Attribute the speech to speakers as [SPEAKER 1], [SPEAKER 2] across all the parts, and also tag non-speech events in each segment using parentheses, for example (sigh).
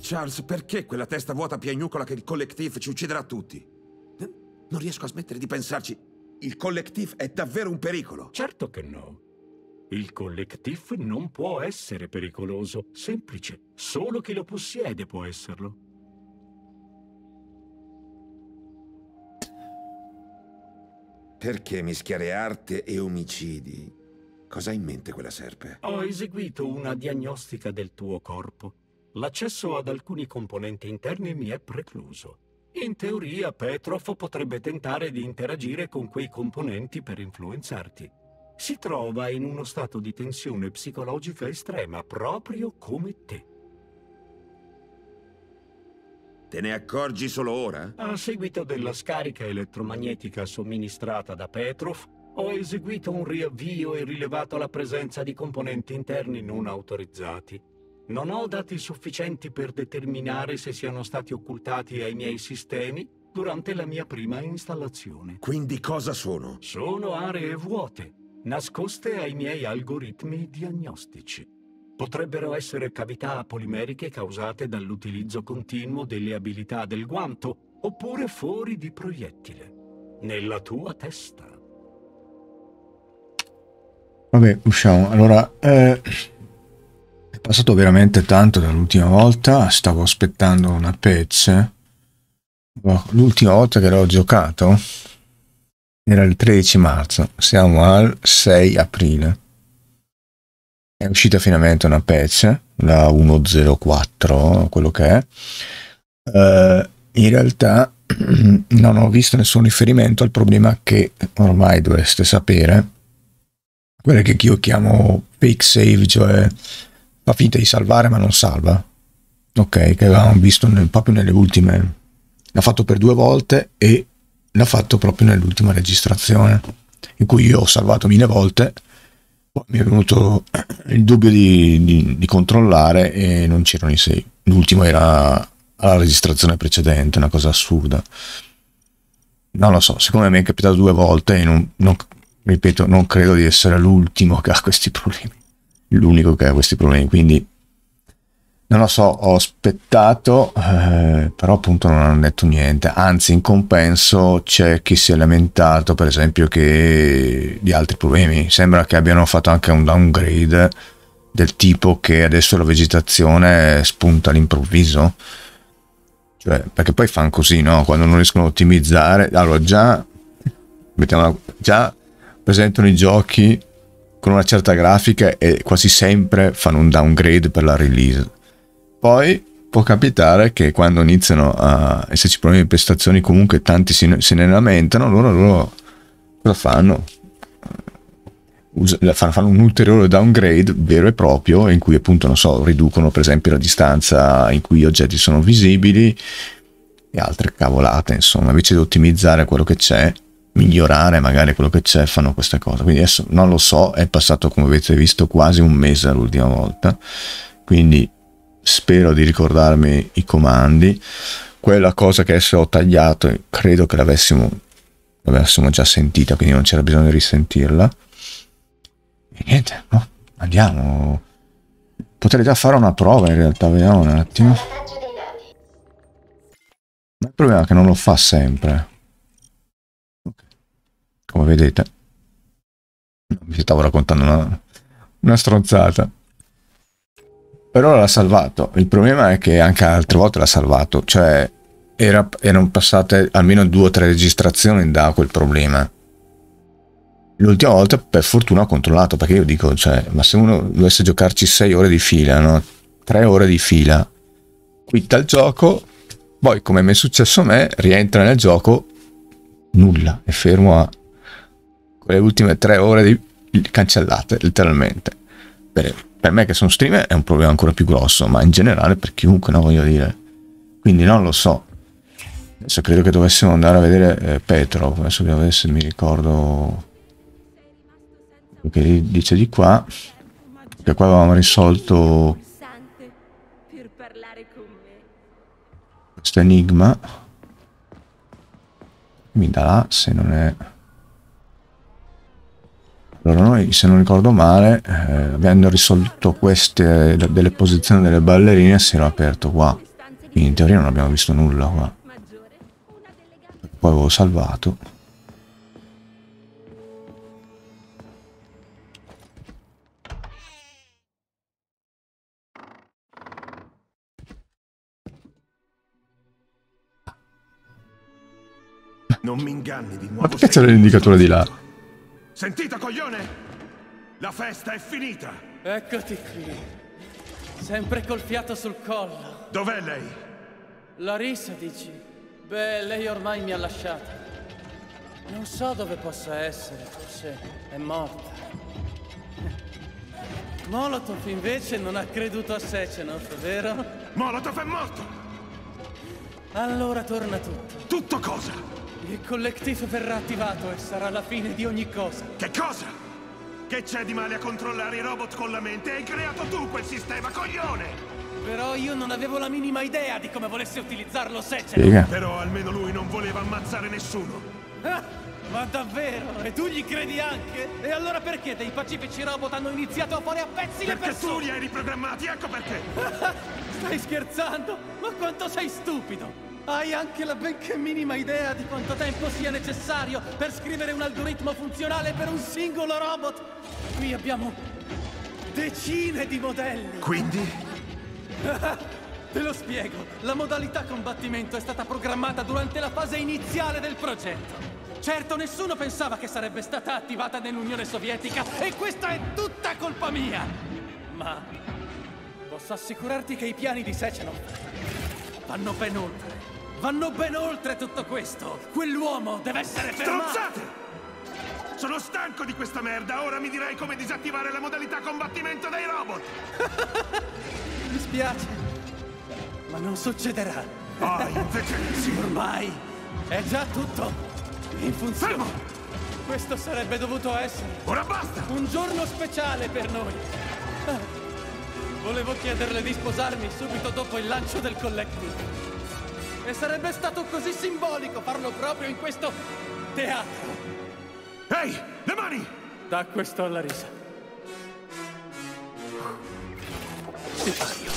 [SPEAKER 1] Charles, perché quella testa vuota piagnucola che il collectif ci ucciderà tutti? Non riesco a smettere di pensarci. Il collectif è davvero un pericolo.
[SPEAKER 2] Certo che no. Il collectif non può essere pericoloso. Semplice. Solo chi lo possiede può esserlo.
[SPEAKER 1] Perché mischiare arte e omicidi? Cosa ha in mente quella serpe?
[SPEAKER 2] Ho eseguito una diagnostica del tuo corpo. L'accesso ad alcuni componenti interni mi è precluso. In teoria, Petrov potrebbe tentare di interagire con quei componenti per influenzarti. Si trova in uno stato di tensione psicologica estrema, proprio come te.
[SPEAKER 1] Te ne accorgi solo ora?
[SPEAKER 2] A seguito della scarica elettromagnetica somministrata da Petrov, ho eseguito un riavvio e rilevato la presenza di componenti interni non autorizzati. Non ho dati sufficienti per determinare se siano stati occultati ai miei sistemi durante la mia prima installazione.
[SPEAKER 1] Quindi cosa sono?
[SPEAKER 2] Sono aree vuote, nascoste ai miei algoritmi diagnostici. Potrebbero essere cavità polimeriche causate dall'utilizzo continuo delle abilità del guanto, oppure fori di proiettile. Nella tua testa.
[SPEAKER 3] Vabbè, usciamo. Allora, eh, è passato veramente tanto dall'ultima volta. Stavo aspettando una patch. Boh, L'ultima volta che l'ho giocato era il 13 marzo. Siamo al 6 aprile. È uscita finalmente una patch, la 104, quello che è. Eh, in realtà (clears throat) non ho visto nessun riferimento al problema che ormai dovreste sapere quelle che io chiamo fake save, cioè fa finta di salvare ma non salva. Ok, che avevamo visto nel- proprio nelle ultime. L'ha fatto per due volte e l'ha fatto proprio nell'ultima registrazione, in cui io ho salvato mille volte. Poi mi è venuto il dubbio di, di- di controllare e non c'erano i save. L'ultimo era alla registrazione precedente, una cosa assurda. Non lo so, siccome mi è capitato due volte e non, non- ripeto, non credo di essere l'ultimo che ha questi problemi, l'unico che ha questi problemi, quindi non lo so, ho aspettato, eh, però appunto non hanno detto niente, anzi in compenso c'è chi si è lamentato per esempio che di altri problemi, sembra che abbiano fatto anche un downgrade del tipo che adesso la vegetazione spunta all'improvviso, cioè perché poi fanno così, no? Quando non riescono a ottimizzare, allora già, mettiamola, già presentano i giochi con una certa grafica e quasi sempre fanno un downgrade per la release. Poi può capitare che quando iniziano a esserci problemi di prestazioni comunque tanti se ne, se ne lamentano, allora loro cosa fanno? Us- fanno un ulteriore downgrade vero e proprio in cui appunto non so riducono per esempio la distanza in cui gli oggetti sono visibili e altre cavolate insomma invece di ottimizzare quello che c'è migliorare magari quello che c'è fanno queste cose. Quindi adesso non lo so è passato come avete visto quasi un mese l'ultima volta. Quindi spero di ricordarmi i comandi. Quella cosa che adesso ho tagliato credo che l'avessimo l'avessimo già sentita quindi non c'era bisogno di risentirla. E niente no andiamo. Potrei già fare una prova in realtà vediamo un attimo. Ma il problema è che non lo fa sempre. Come vedete vi stavo raccontando una, una stronzata però l'ha salvato. Il problema è che anche altre volte l'ha salvato. Cioè, era- erano passate almeno due o tre registrazioni da quel problema. L'ultima volta, per fortuna, ho controllato. Perché io dico, cioè, ma se uno dovesse giocarci sei ore di fila, no? Tre ore di fila, quitta il gioco. Poi, come mi è successo a me, rientra nel gioco, nulla. È fermo a quelle ultime tre ore di cancellate, letteralmente. Per, per me che sono streamer è un problema ancora più grosso, ma in generale per chiunque, no, voglio dire. Quindi non lo so. Adesso credo che dovessimo andare a vedere eh, Petro, adesso vedere se mi ricordo che dice di qua. Che qua avevamo risolto questo enigma. Mi dà là se non è... Allora noi, se non ricordo male, eh, avendo risolto queste delle posizioni delle ballerine, si era aperto qua. Quindi in teoria non abbiamo visto nulla qua. Poi avevo salvato.
[SPEAKER 1] Non mi inganni di
[SPEAKER 3] Ma
[SPEAKER 1] nuovo.
[SPEAKER 3] perché c'è
[SPEAKER 1] sei-
[SPEAKER 3] l'indicatore di là?
[SPEAKER 1] Sentito, coglione? La festa è finita.
[SPEAKER 4] Eccoti qui. Sempre col fiato sul collo.
[SPEAKER 1] Dov'è lei?
[SPEAKER 4] Larissa, dici? Beh, lei ormai mi ha lasciata. Non so dove possa essere, forse è morta. Molotov invece non ha creduto a Sechenov, vero?
[SPEAKER 1] Molotov è morto.
[SPEAKER 4] Allora torna tutto.
[SPEAKER 1] Tutto cosa?
[SPEAKER 4] Il collective verrà attivato e sarà la fine di ogni cosa.
[SPEAKER 1] Che cosa? Che c'è di male a controllare i robot con la mente? Hai creato tu quel sistema, coglione!
[SPEAKER 4] Però io non avevo la minima idea di come volesse utilizzarlo Sechenov.
[SPEAKER 3] Spiega.
[SPEAKER 1] Però almeno lui non voleva ammazzare nessuno.
[SPEAKER 4] Ah, ma davvero? E tu gli credi anche? E allora perché dei pacifici robot hanno iniziato a fare a pezzi le
[SPEAKER 1] Perché tu
[SPEAKER 4] persone?
[SPEAKER 1] li hai riprogrammati, ecco perché! (laughs)
[SPEAKER 4] Stai scherzando? Ma quanto sei stupido! Hai anche la benché minima idea di quanto tempo sia necessario per scrivere un algoritmo funzionale per un singolo robot? Qui abbiamo decine di modelli.
[SPEAKER 1] Quindi? (laughs)
[SPEAKER 4] Te lo spiego. La modalità combattimento è stata programmata durante la fase iniziale del progetto. Certo, nessuno pensava che sarebbe stata attivata nell'Unione Sovietica e questa è tutta colpa mia. Ma posso assicurarti che i piani di Sechenov vanno ben oltre. Vanno ben oltre tutto questo. Quell'uomo deve essere fermato.
[SPEAKER 1] Strozzate! Sono stanco di questa merda, ora mi dirai come disattivare la modalità combattimento dei robot!
[SPEAKER 4] Mi spiace, ma non succederà.
[SPEAKER 1] Ah, invece sì!
[SPEAKER 4] Ormai è già tutto in funzione.
[SPEAKER 1] Fermo!
[SPEAKER 4] Questo sarebbe dovuto essere
[SPEAKER 1] Ora basta!
[SPEAKER 4] un giorno speciale per noi. Ah, Volevo chiederle di sposarmi subito dopo il lancio del collective. E sarebbe stato così simbolico farlo proprio in questo teatro.
[SPEAKER 1] Ehi, le mani!
[SPEAKER 4] Da questo alla risa. Si fa io.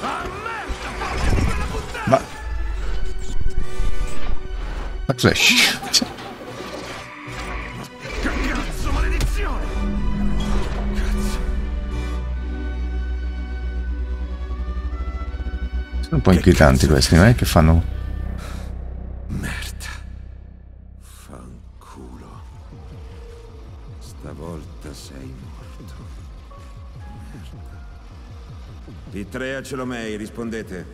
[SPEAKER 1] Ah, merda! Porca di quella puttana!
[SPEAKER 3] Ma... Ma cos'è? Po' inquietanti questi, non è che fanno...
[SPEAKER 1] Merda. Fanculo. Stavolta sei morto. Merda. P3 a Celomei, rispondete.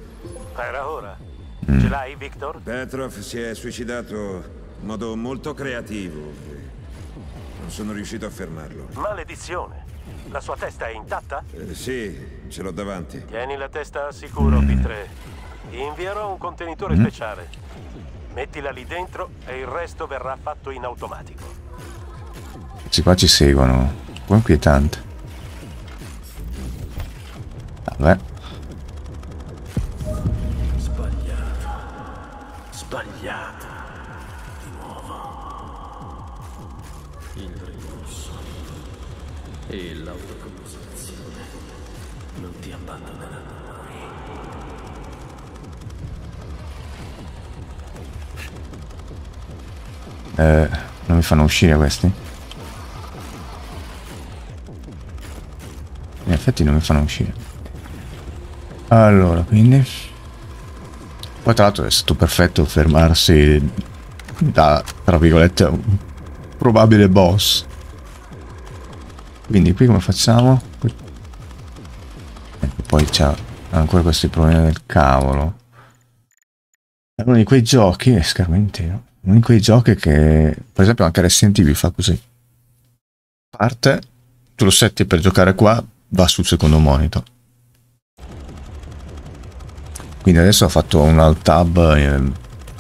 [SPEAKER 5] Era ora. Ce l'hai, Victor?
[SPEAKER 1] Petrov si è suicidato in modo molto creativo. e Non sono riuscito a fermarlo.
[SPEAKER 5] Maledizione. La sua testa è intatta?
[SPEAKER 1] Eh, sì, ce l'ho davanti.
[SPEAKER 5] Tieni la testa al sicuro, P3. Invierò un contenitore speciale. Mettila lì dentro e il resto verrà fatto in automatico.
[SPEAKER 3] Questi qua ci seguono. Un po' inquietante. Vabbè. Eh, non mi fanno uscire questi? In effetti non mi fanno uscire. Allora, quindi... Poi tra l'altro è stato perfetto fermarsi da, tra virgolette, un probabile boss. Quindi qui come facciamo? Ecco, poi c'è ancora questi problemi del cavolo. È uno di quei giochi, è schermo intero, uno di quei giochi che, per esempio anche Resident Evil fa così. Parte, tu lo setti per giocare qua, va sul secondo monitor. Quindi adesso ho fatto un alt tab eh,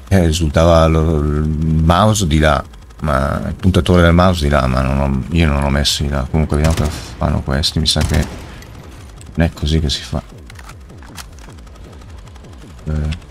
[SPEAKER 3] e risultava lo- il mouse di là, ma il puntatore del mouse di là, ma non ho- io non l'ho messo di là. Comunque vediamo cosa fanno questi, mi sa che non è così che si fa. Eh.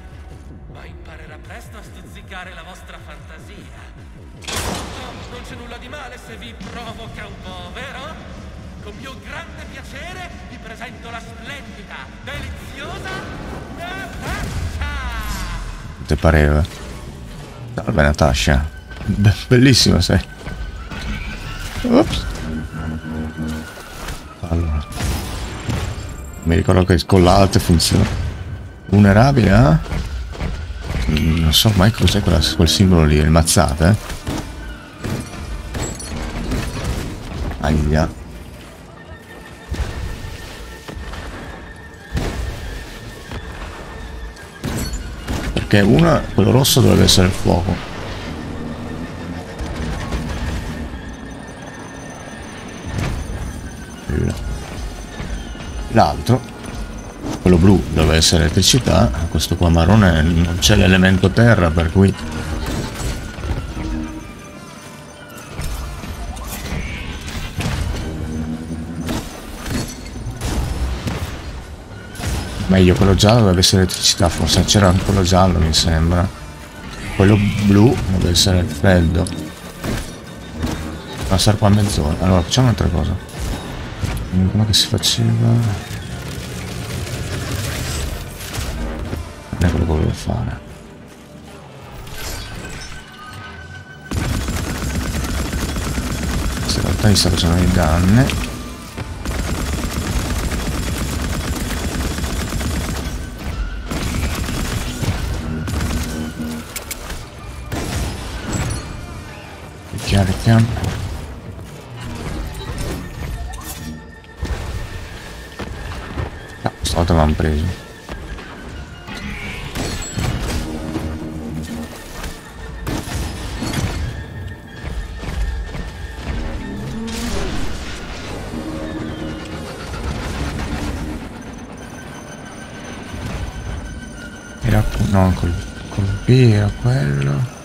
[SPEAKER 4] ma imparerà presto a stuzzicare la vostra fantasia. No, non c'è nulla di male se vi provoca un po', vero? Con mio grande piacere vi presento la splendida, deliziosa Natasha!
[SPEAKER 3] Ti pareva? Salve Natasha. Be- bellissima sei. Ops. Allora. Mi ricordo che con l'alt funziona. Vulnerabile, eh? Non so mai cos'è quel simbolo lì, il mazzate? Aia. Perché una, quello rosso dovrebbe essere il fuoco. L'altro, quello blu, dovrebbe essere elettricità. Questo qua marrone non c'è l'elemento terra, per cui... Meglio quello giallo dovrebbe essere elettricità, forse c'era anche quello giallo mi sembra. Quello blu deve essere freddo. Passare qua a mezz'ora. Allora facciamo un'altra cosa. Come si faceva? Non è quello che volevo fare. In realtà mi sta facendo dei danni. Ricarica. No, stavolta l'hanno preso. Era quello.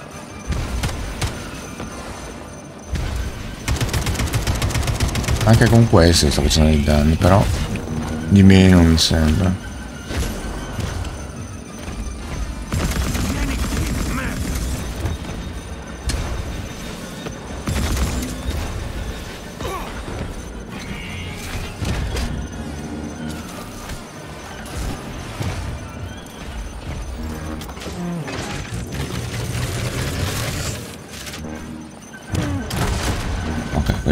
[SPEAKER 3] Anche con questo sto facendo dei danni, però di meno mi sembra.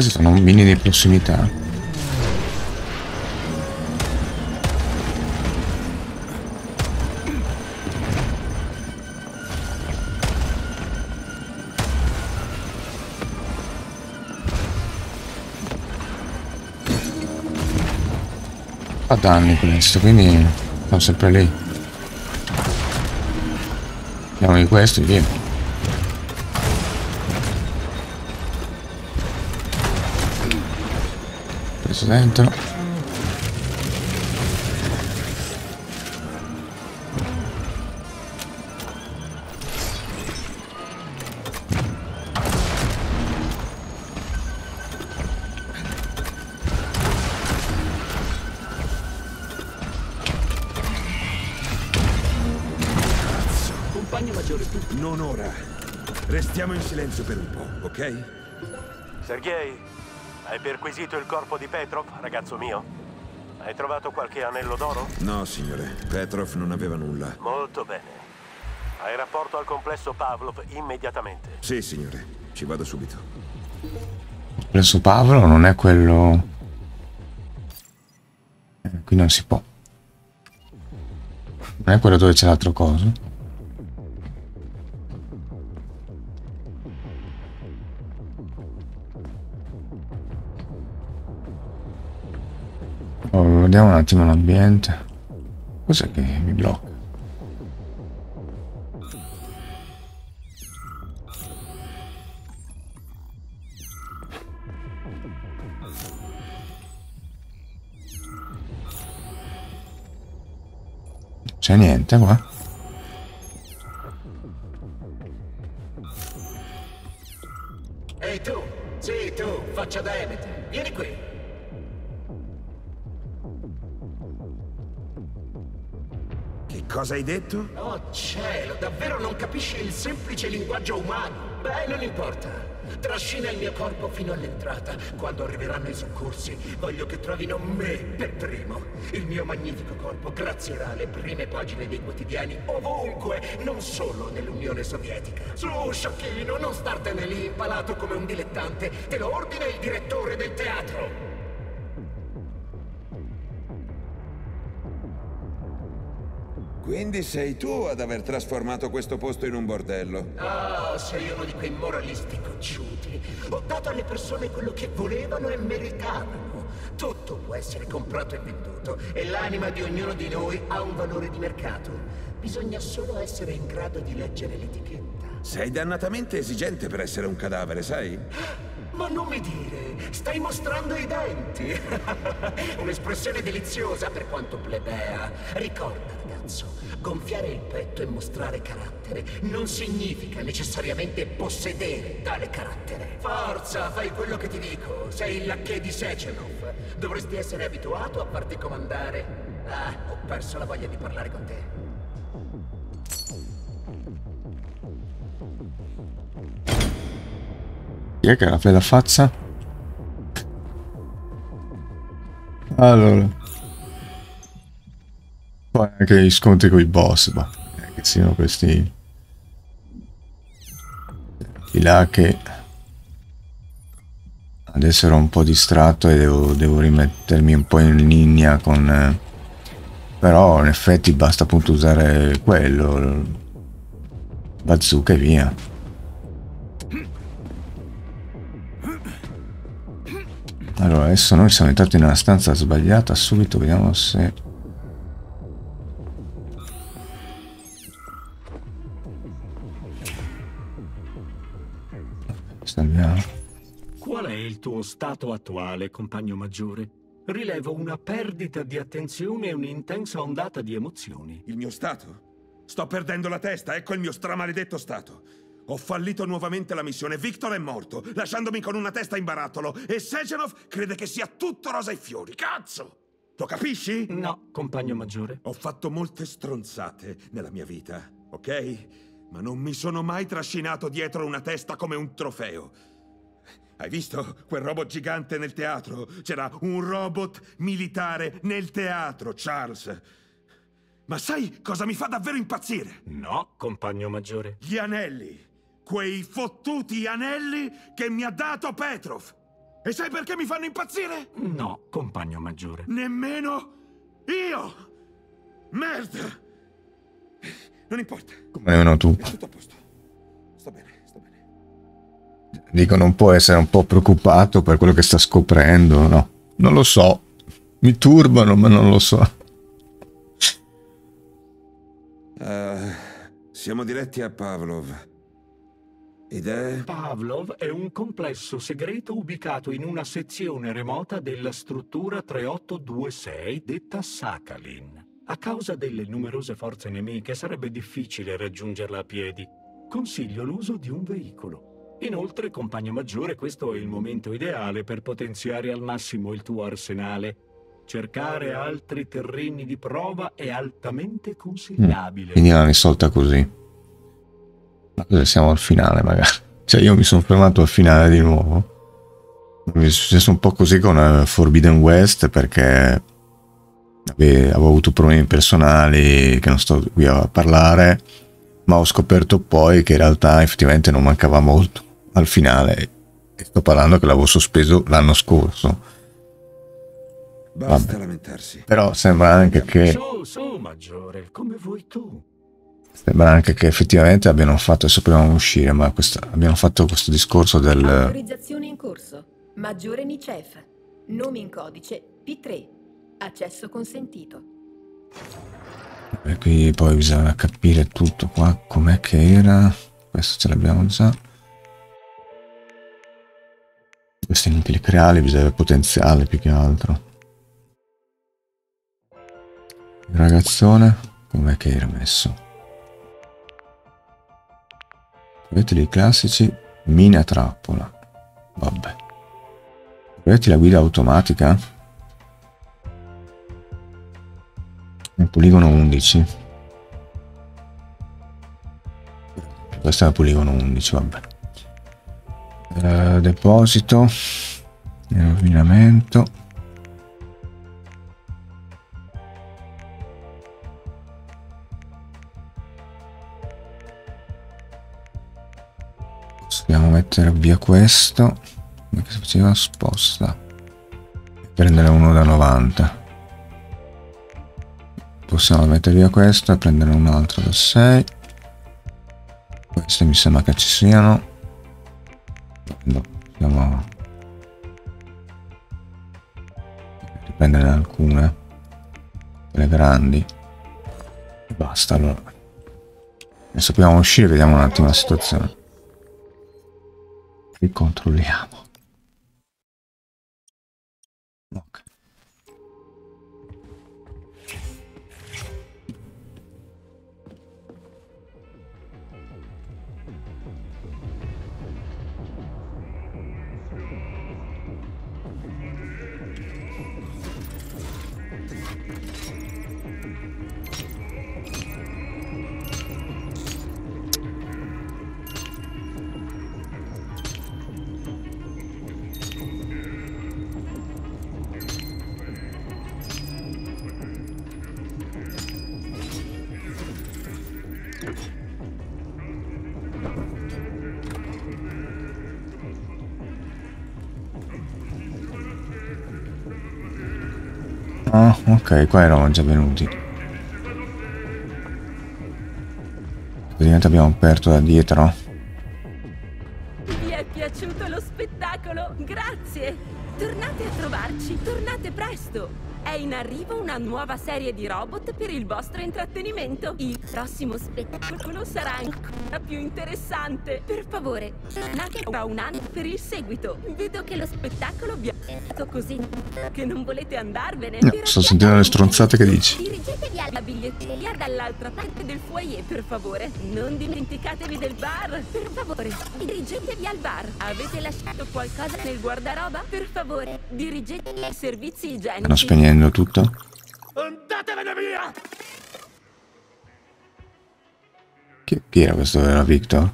[SPEAKER 3] questi sono mini di prossimità. Fa danni questo quindi sono sempre lì. Andiamo di questo e via preso dentro
[SPEAKER 2] Compagno maggiore tu.
[SPEAKER 1] Non ora. Restiamo in silenzio per un po', ok?
[SPEAKER 5] Sergei, hai perquisito il corpo di Petrov, ragazzo mio? Hai trovato qualche anello d'oro?
[SPEAKER 1] No, signore. Petrov non aveva nulla.
[SPEAKER 5] Molto bene. Hai rapporto al complesso Pavlov immediatamente.
[SPEAKER 1] Sì, signore. Ci vado subito.
[SPEAKER 3] preso Pavlo non è quello Eh, qui non si può. Non è quello dove c'è l'altro coso? Oh, vediamo un attimo l'ambiente. Cos'è che mi blocca? C'è niente qua?
[SPEAKER 2] Ehi tu, sì tu, faccia da vieni qui.
[SPEAKER 1] Cosa hai detto?
[SPEAKER 2] Oh cielo, davvero non capisci il semplice linguaggio umano? Beh, non importa. Trascina il mio corpo fino all'entrata. Quando arriveranno i soccorsi, voglio che trovino me per primo. Il mio magnifico corpo grazierà le prime pagine dei quotidiani ovunque, non solo nell'Unione Sovietica. Su, sciocchino, non startene lì impalato come un dilettante. Te lo ordina il direttore del teatro.
[SPEAKER 1] Quindi sei tu ad aver trasformato questo posto in un bordello.
[SPEAKER 2] Ah, sei uno di quei moralisti cocciuti. Ho dato alle persone quello che volevano e meritavano. Tutto può essere comprato e venduto e l'anima di ognuno di noi ha un valore di mercato. Bisogna solo essere in grado di leggere l'etichetta.
[SPEAKER 1] Sei dannatamente esigente per essere un cadavere, sai?
[SPEAKER 2] Ma non mi dire, stai mostrando i denti. (laughs) Un'espressione deliziosa per quanto plebea. Ricorda, ragazzo, gonfiare il petto e mostrare carattere non significa necessariamente possedere tale carattere. Forza, fai quello che ti dico. Sei il lacchè di Sechenov. Dovresti essere abituato a farti comandare. Ah, ho perso la voglia di parlare con te.
[SPEAKER 3] Chi è che ha la bella faccia? Allora. Poi anche gli scontri con i boss, ma che siano questi... Di là che... Adesso ero un po' distratto e devo, devo rimettermi un po' in linea con... eh, Però in effetti basta appunto usare quello. Bazooka e via. Allora, adesso noi siamo entrati nella stanza sbagliata, subito vediamo se... Salviamo.
[SPEAKER 2] Qual è il tuo stato attuale, compagno maggiore? Rilevo una perdita di attenzione e un'intensa ondata di emozioni.
[SPEAKER 1] Il mio stato? Sto perdendo la testa, ecco il mio stramaledetto stato. Ho fallito nuovamente la missione, Victor è morto, lasciandomi con una testa in barattolo e Sejanov crede che sia tutto rosa e fiori. Cazzo! Lo capisci?
[SPEAKER 2] No, compagno maggiore.
[SPEAKER 1] Ho fatto molte stronzate nella mia vita, ok? Ma non mi sono mai trascinato dietro una testa come un trofeo. Hai visto quel robot gigante nel teatro? C'era un robot militare nel teatro, Charles. Ma sai cosa mi fa davvero impazzire?
[SPEAKER 2] No, compagno maggiore.
[SPEAKER 1] Gli anelli. Quei fottuti anelli che mi ha dato Petrov. E sai perché mi fanno impazzire?
[SPEAKER 2] No, compagno maggiore.
[SPEAKER 1] Nemmeno io. Merda. Non importa.
[SPEAKER 3] Come nemmeno tu.
[SPEAKER 1] È tutto a posto. Sto bene, sto bene.
[SPEAKER 3] Dico, non può essere un po' preoccupato per quello che sta scoprendo, no? Non lo so. Mi turbano, ma non lo so.
[SPEAKER 1] Eh, siamo diretti a Pavlov. Ed è...
[SPEAKER 2] Pavlov è un complesso segreto ubicato in una sezione remota della struttura 3826 detta Sakhalin. A causa delle numerose forze nemiche sarebbe difficile raggiungerla a piedi. Consiglio l'uso di un veicolo. Inoltre, compagno maggiore, questo è il momento ideale per potenziare al massimo il tuo arsenale. Cercare altri terreni di prova è altamente consigliabile.
[SPEAKER 3] Quindi l'hanno risolta così. Cosa siamo al finale, magari? Cioè, io mi sono fermato al finale di nuovo. Mi è successo un po' così con eh, Forbidden West perché ave- avevo avuto problemi personali che non sto qui a parlare, ma ho scoperto poi che in realtà effettivamente non mancava molto al finale. E sto parlando che l'avevo sospeso l'anno scorso.
[SPEAKER 1] Basta lamentarsi.
[SPEAKER 3] Però sembra anche che
[SPEAKER 2] Su, su, maggiore, come vuoi tu.
[SPEAKER 3] Sembra anche che effettivamente abbiano fatto adesso proviamo a uscire, ma questa- abbiamo fatto questo discorso del
[SPEAKER 6] Autorizzazione in corso. Maggiore Nicef. Nome in codice P3. Accesso consentito.
[SPEAKER 3] e qui poi bisogna capire tutto qua com'è che era. Questo ce l'abbiamo già. Questi inutili creali bisogna avere potenziale più che altro. Il ragazzone, com'è che era messo? Proiettili classici, mina trappola. Vabbè. Proiettili a guida automatica? Un poligono 11. Questo è il poligono 11, vabbè. Eh, deposito. Rovinamento. Possiamo mettere via questo. Che si faceva? Sposta. Prendere uno da 90 possiamo mettere via questo e prendere un altro da 6 queste mi sembra che ci siano no, possiamo riprendere alcune quelle grandi e basta allora proviamo a uscire vediamo un attimo la situazione ricontrolliamo ok Ok, qua eravamo già venuti. Praticamente abbiamo aperto da dietro.
[SPEAKER 6] Vi è piaciuto lo spettacolo? Grazie! Tornate a trovarci, tornate presto! È in arrivo una nuova serie di robot per il vostro intrattenimento. Il prossimo spettacolo sarà ancora più interessante. Per favore, tornate tra un anno per il seguito. Vedo che lo spettacolo vi ha fatto così che non volete andarvene.
[SPEAKER 3] No, sto sentendo le stronzate che dici.
[SPEAKER 6] Dirigetevi alla biglietteria dall'altra parte del foyer, per favore. Non dimenticatevi del bar, per favore. Dirigetevi al bar. Avete lasciato qualcosa nel guardaroba? Per favore, dirigetevi ai servizi igienici.
[SPEAKER 3] Stanno spegnendo tutto.
[SPEAKER 4] Andatevene via!
[SPEAKER 3] Chi, chi era questo? Era Victor?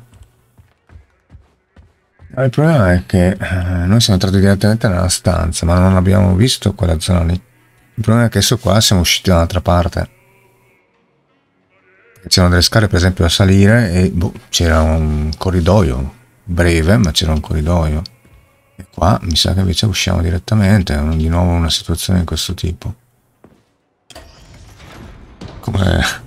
[SPEAKER 3] Il problema è che eh, noi siamo entrati direttamente nella stanza, ma non abbiamo visto quella zona lì. Il problema è che adesso qua siamo usciti da un'altra parte. C'erano delle scale per esempio a salire e boh, c'era un corridoio breve, ma c'era un corridoio. E qua mi sa che invece usciamo direttamente, di nuovo una situazione di questo tipo. Come...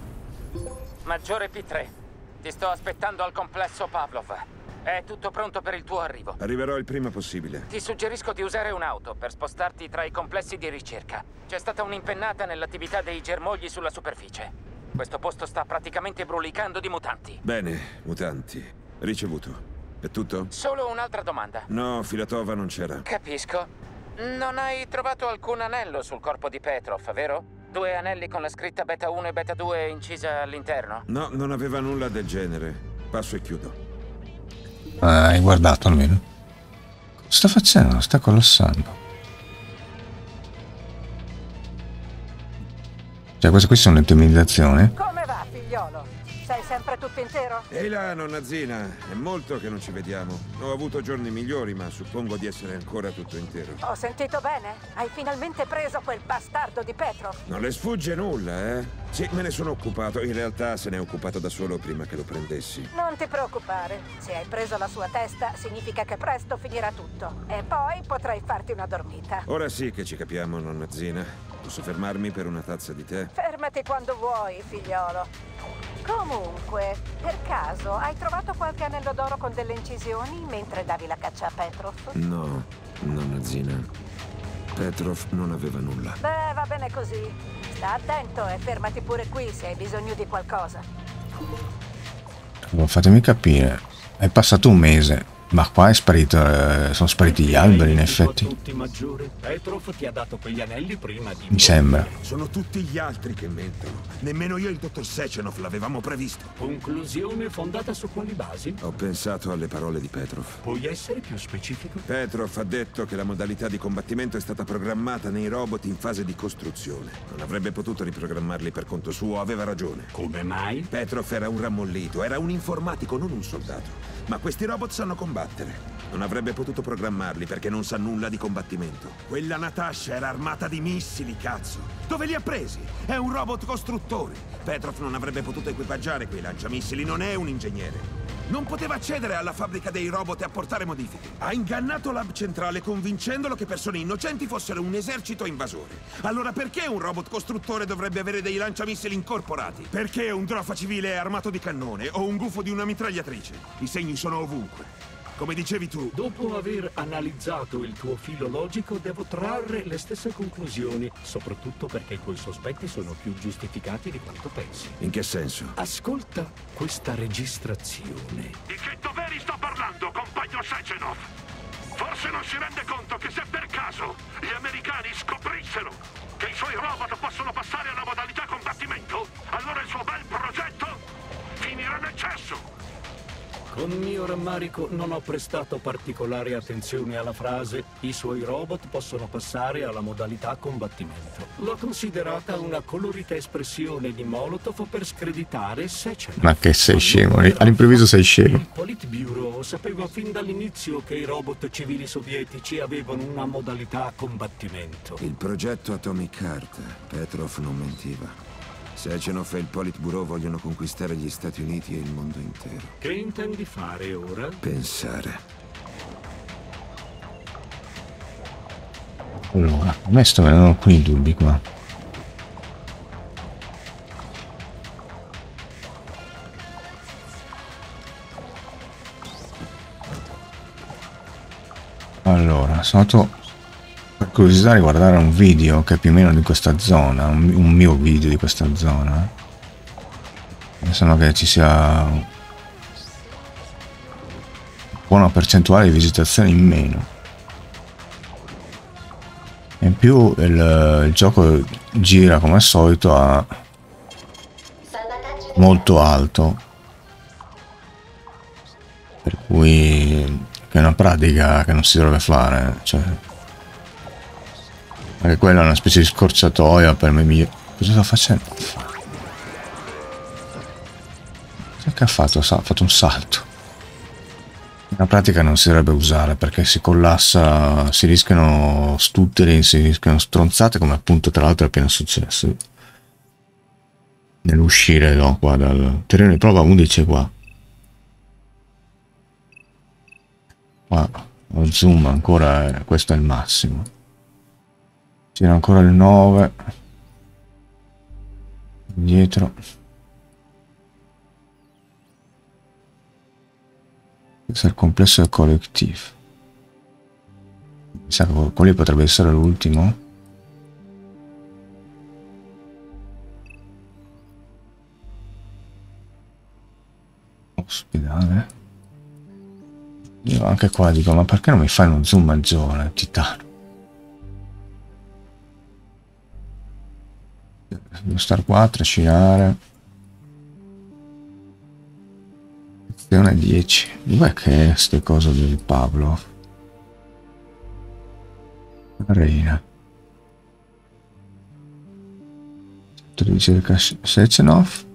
[SPEAKER 7] Maggiore P3, ti sto aspettando al complesso Pavlov. È tutto pronto per il tuo arrivo.
[SPEAKER 1] Arriverò il prima possibile.
[SPEAKER 7] Ti suggerisco di usare un'auto per spostarti tra i complessi di ricerca. C'è stata un'impennata nell'attività dei germogli sulla superficie. Questo posto sta praticamente brulicando di mutanti.
[SPEAKER 1] Bene, mutanti. Ricevuto. È tutto?
[SPEAKER 7] Solo un'altra domanda.
[SPEAKER 1] No, Filatova non c'era.
[SPEAKER 7] Capisco. Non hai trovato alcun anello sul corpo di Petrov, vero? Due anelli con la scritta beta 1 e beta 2 incisa all'interno?
[SPEAKER 1] No, non aveva nulla del genere. Passo e chiudo.
[SPEAKER 3] Ah, hai guardato almeno. Cosa sta facendo? Sta collassando. Cioè, queste qui sono intimidazzioni.
[SPEAKER 8] Come sempre tutto intero?
[SPEAKER 1] Ehi là, nonna Zina, è molto che non ci vediamo. Ho avuto giorni migliori, ma suppongo di essere ancora tutto intero.
[SPEAKER 8] Ho sentito bene? Hai finalmente preso quel bastardo di Petrov?
[SPEAKER 1] Non le sfugge nulla, eh? Sì, me ne sono occupato. In realtà se ne è occupato da solo prima che lo prendessi.
[SPEAKER 8] Non ti preoccupare. Se hai preso la sua testa, significa che presto finirà tutto. E poi potrai farti una dormita.
[SPEAKER 1] Ora sì che ci capiamo, nonna Zina. Posso fermarmi per una tazza di tè?
[SPEAKER 8] Fermati quando vuoi, figliolo. Comunque, per caso, hai trovato qualche anello d'oro con delle incisioni mentre davi la caccia a Petrov?
[SPEAKER 1] No, nonna Zina. Petrov non aveva nulla.
[SPEAKER 8] Beh, va bene così. Sta attento e fermati pure qui se hai bisogno di qualcosa.
[SPEAKER 3] Fatemi capire. È passato un mese. Ma qua è sparito, eh, sono spariti gli alberi in effetti.
[SPEAKER 2] Tutti maggiore. Petrov ti ha dato quegli anelli prima di...
[SPEAKER 3] Mi sembra.
[SPEAKER 1] Sono tutti gli altri che mentono. Nemmeno io e il dottor Sechenov l'avevamo previsto.
[SPEAKER 2] Conclusione fondata su quali basi?
[SPEAKER 1] Ho pensato alle parole di Petrov.
[SPEAKER 2] Puoi essere più specifico?
[SPEAKER 1] Petrov ha detto che la modalità di combattimento è stata programmata nei robot in fase di costruzione. Non avrebbe potuto riprogrammarli per conto suo, aveva ragione.
[SPEAKER 2] Come mai?
[SPEAKER 1] Petrov era un rammollito, era un informatico, non un soldato. Ma questi robot sanno combattere. Non avrebbe potuto programmarli perché non sa nulla di combattimento. Quella Natasha era armata di missili, cazzo. Dove li ha presi? È un robot costruttore. Petrov non avrebbe potuto equipaggiare quei lanciamissili, non è un ingegnere. Non poteva accedere alla fabbrica dei robot e apportare modifiche. Ha ingannato l'hub centrale convincendolo che persone innocenti fossero un esercito invasore. Allora perché un robot costruttore dovrebbe avere dei lanciamissili incorporati? Perché un drofa civile è armato di cannone o un gufo di una mitragliatrice? I segni sono ovunque. Come dicevi tu,
[SPEAKER 2] Dopo aver analizzato il tuo filo logico, devo trarre le stesse conclusioni, soprattutto perché i tuoi sospetti sono più giustificati di quanto pensi.
[SPEAKER 1] in che senso?
[SPEAKER 2] Ascolta questa registrazione.
[SPEAKER 9] Di che doveri sto parlando, compagno Sechenov? Forse non si rende conto che se per caso gli americani scoprissero che i suoi robot possono passare alla modalità combattimento,
[SPEAKER 2] Con mio rammarico non ho prestato particolare attenzione alla frase i suoi robot possono passare alla modalità combattimento. L'ho considerata una colorita espressione di Molotov per screditare Sechenov.
[SPEAKER 3] Ma che sei scemo, all'improvviso sei scemo.
[SPEAKER 2] Il Politburo sapeva fin dall'inizio che i robot civili sovietici avevano una modalità combattimento.
[SPEAKER 1] Il progetto Atomic Heart. Petrov non mentiva. Sechenov e il Politburo vogliono conquistare gli Stati Uniti e il mondo intero.
[SPEAKER 2] Che intendi fare ora?
[SPEAKER 1] Pensare.
[SPEAKER 3] Allora, a me sto venendo alcuni dubbi qua. Allora, sono andato per curiosità a riguardare un video che è più o meno di questa zona, un, un mio video di questa zona. Mi sembra che ci sia buona percentuale di visitazioni in meno. In più il, il gioco gira come al solito a molto alto. Per cui è una pratica che non si dovrebbe fare. Cioè, anche quella è una specie di scorciatoia per me. Cosa sta facendo? Cosa che ha fatto? Ha fatto un salto. Una pratica non si dovrebbe usare perché si collassa, si rischiano stutteri, si rischiano stronzate come appunto tra l'altro è appena successo. Nell'uscire no, qua dal terreno di prova 11 qua. Qua lo zoom ancora, questo è il massimo. C'era ancora il 9. Dietro. Questo è il complesso del collective. Mi sa che quello potrebbe essere l'ultimo. Ospedale. Io anche qua dico, ma perché non mi fai uno zoom maggiore, titano? Star qua a trascinare. Azione 10. Dov'è che è ste cose del Pablo? 13 del Sechenov.